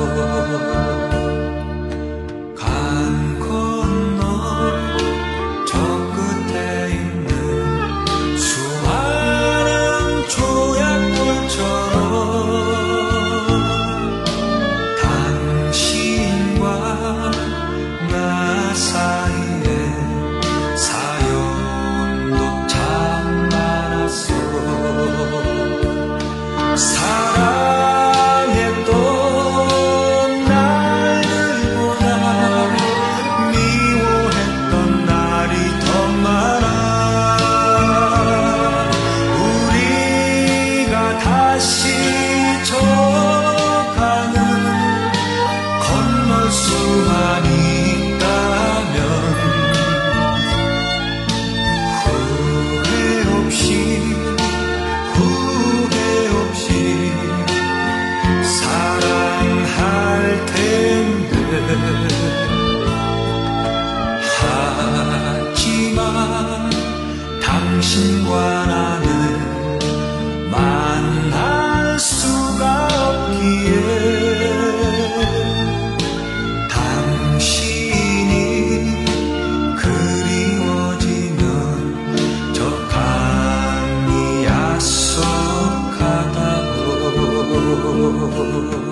Oh. 스쳐가는 건널 수만 있다면 후회 없이 후회 없이 사랑할 텐데. 하지만 당신과 我。